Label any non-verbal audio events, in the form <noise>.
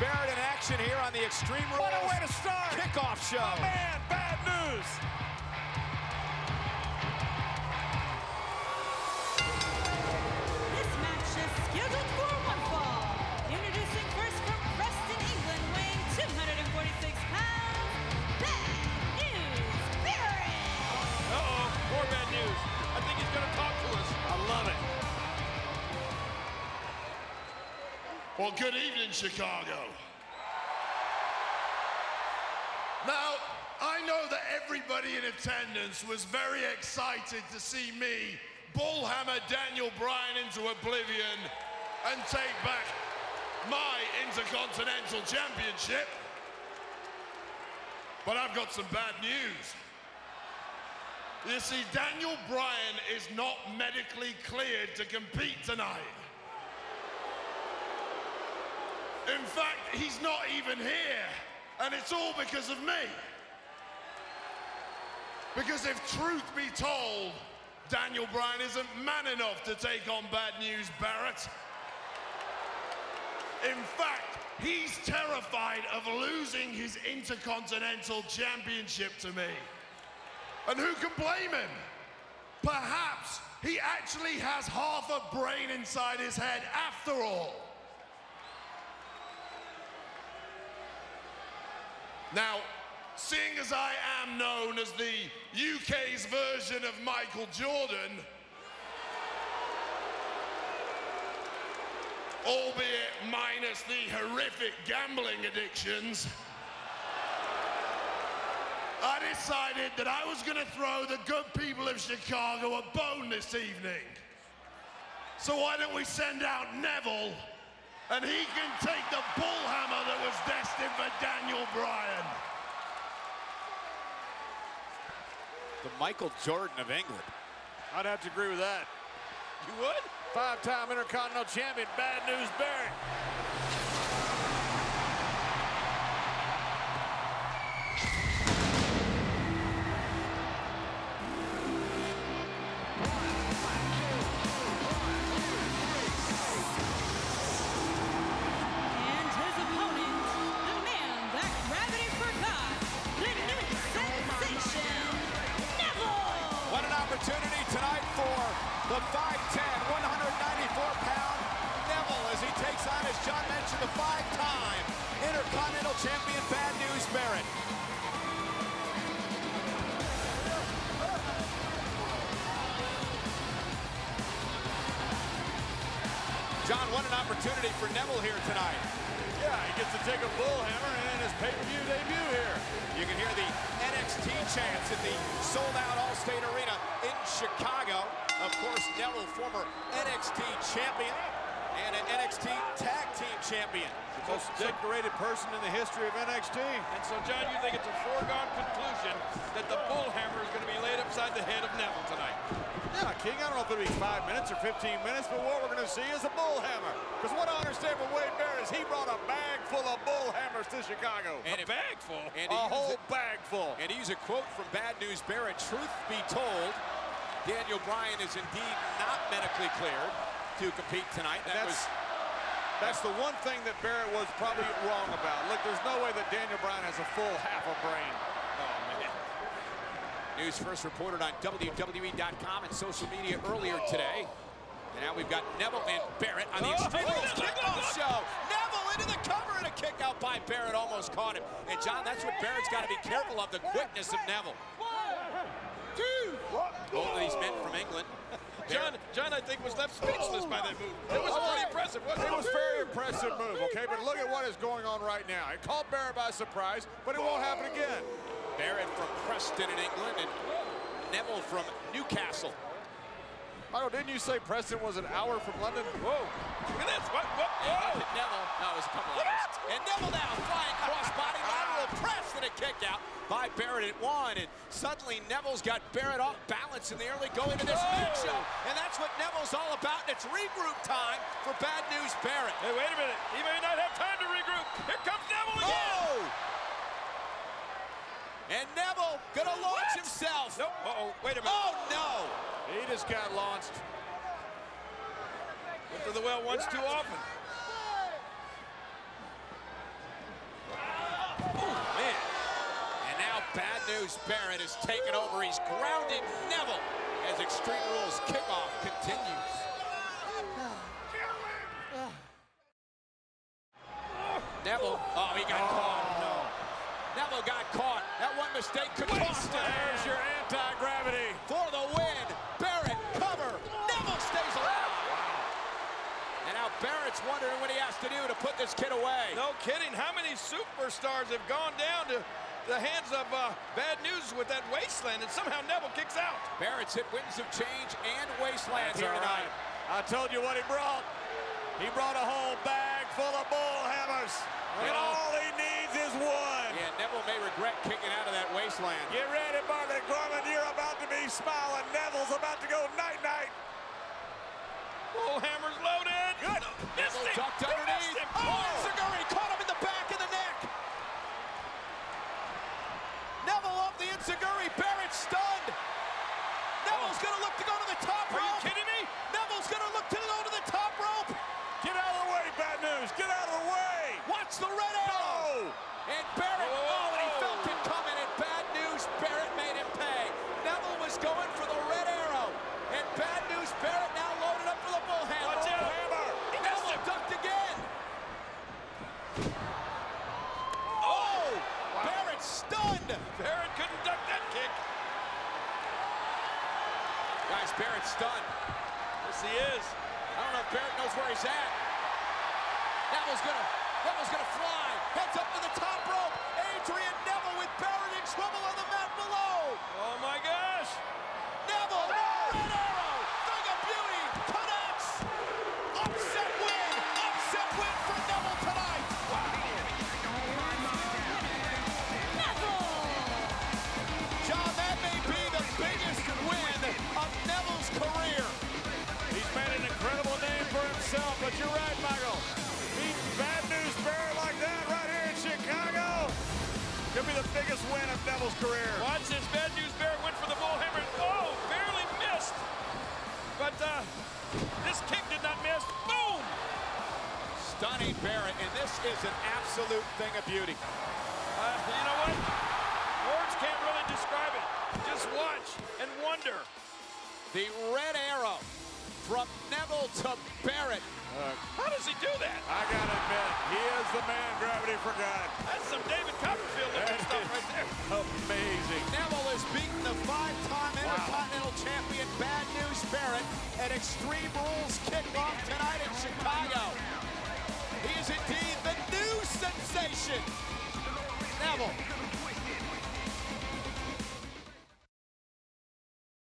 Barrett in action here on the Extreme Rules. What a way to start. Kickoff show. Oh, man, bad news. Well, good evening, Chicago. Now, I know that everybody in attendance was very excited to see me bullhammer Daniel Bryan into oblivion and take back my Intercontinental Championship. But I've got some bad news. You see, Daniel Bryan is not medically cleared to compete tonight. In fact, he's not even here. And it's all because of me. Because if truth be told, Daniel Bryan isn't man enough to take on Bad News Barrett. In fact, he's terrified of losing his Intercontinental Championship to me. And who can blame him? Perhaps he actually has half a brain inside his head after all. Now, seeing as I am known as the UK's version of Michael Jordan, albeit minus the horrific gambling addictions, I decided that I was going to throw the good people of Chicago a bone this evening. So why don't we send out Neville and he can take the bullhammer that was destined for Daniel Bryan. The Michael Jordan of England. I'd have to agree with that. You would? Five-time Intercontinental Champion, Bad News Barrett. Intercontinental Champion Bad News Barrett. John, what an opportunity for Neville here tonight. Yeah, he gets to take a bullhammer and his pay-per-view debut here. You can hear the NXT chants in the sold-out Allstate Arena in Chicago. Of course, Neville, former NXT champion and an NXT Tag Team champion. The most decorated person in the history of NXT. And so, John, you think it's a foregone conclusion that the bullhammer is going to be laid upside the head of Neville tonight? Yeah, King, I don't know if it'll be five minutes or 15 minutes, but what we're going to see is a bullhammer. Because what I understand from Wade Barrett is he brought a bag full of bullhammers to Chicago. And a bag full. And a whole it- bag full. And to use a quote from Bad News Barrett, truth be told, Daniel Bryan is indeed not medically cleared to compete tonight. That That's, was that's the one thing that Barrett was probably wrong about. Look, there's no way that Daniel Bryan has a full half a brain. Oh, man. News first reported on WWE.com and social media earlier today. And now we've got Neville and Barrett on the Oh, Extreme look, Rules kickoff look, oh. look. show. Neville into the cover and a kick out by Barrett almost caught him. And John, that's what Barrett's got to be careful of, the quickness of Neville. Both of these men from England. John, John, I think, was left speechless by that move. It was pretty oh. impressive, wasn't It it? was a very impressive move, okay? But look at what is going on right now. It caught Barrett by surprise, but it won't happen again. Barrett from Preston in England and Neville from Newcastle. Michael, didn't you say Preston was an hour from London? Whoa. Look at this. What? What? And Whoa. Neville, no, it was a couple hours. And Neville now flying crossbody lateral press and a kick out by Barrett at one. And suddenly Neville's got Barrett off balance in the early going to this matchup. And that's what Neville's all about. And it's regroup time for Bad News Barrett. Hey, wait a minute. He may not have time to regroup. Here comes Neville again. Oh! And Neville gonna launch what? himself. Nope. Uh oh wait a minute. Oh, no. He just got launched. Went to the well once too often. Man. And now Bad News Barrett has taken over. He's grounded Neville as Extreme Rules kickoff continues. <sighs> Neville, oh, he got caught. This kid away. No kidding. How many superstars have gone down to the hands of uh, bad news with that wasteland, and somehow Neville kicks out. Barrett's hit Winds of Change and Wasteland That's here all tonight. right. I told you what he brought. He brought a whole bag full of bull hammers. And Well- all he needs is one. Yeah, Neville may regret kicking out of that Wasteland. Get ready, Marvin Gorman. You're about to be smiling. Neville's about to go night-night. Bullhammer's loaded. Good. Missed him. ducked underneath. him. Oh, Enziguri caught him in the back of the neck. Neville off the Enziguri. Barrett stunned. Neville's oh. going to look to go to the top Are you kidding me? Neville's going to look to go to the top rope. Get out of the way, bad news. Get out of the way. Watch the red arrow. No. And Barrett, whoa, oh, and he felt it coming, and bad news, Barrett made him pay. Neville was going for the red arrow, and bad news, Barrett now loaded up for the bullhammer. Watch out. Hammer. He missed Neville him. ducked again. Oh! Barrett stunned. Barrett couldn't duck that kick. Barrett stunned. Yes, he is. I don't know if Barrett knows where he's at. Neville's gonna, Neville's gonna fly. Heads up to the top rope. Adrian Neville with Barrett in trouble on the mat below. Oh my win of Neville's career. Watch this. Bad news. Barrett went for the bullhammer. Oh, barely missed. But uh, this kick did not miss. Boom. Stunning Barrett, and this is an absolute thing of beauty. Uh, you know what? Words can't really describe it. Just watch and wonder. The red arrow from Neville to Barrett. How does he do that? I gotta admit, he is the man gravity forgot. That's some David Copperfield looking stuff right there. Amazing. Neville has beaten the five-time Intercontinental Champion Bad News Barrett at Extreme Rules kickoff tonight in Chicago. He is indeed the new sensation. Neville